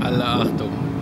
Alle Achtung.